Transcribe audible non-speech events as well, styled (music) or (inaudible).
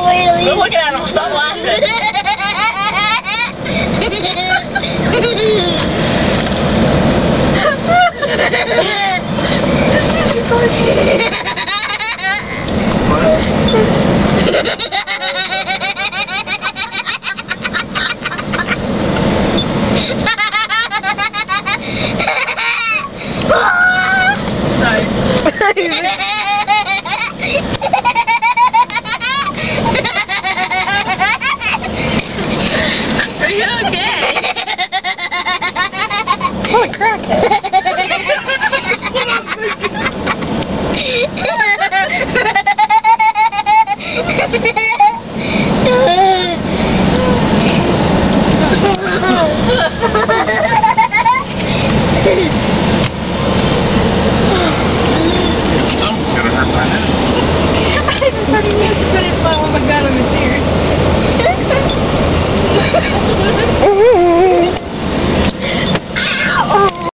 You- Quit looking at him. Stop laughing. Sorry. (laughs) put his phone. Oh my god, I'm in tears.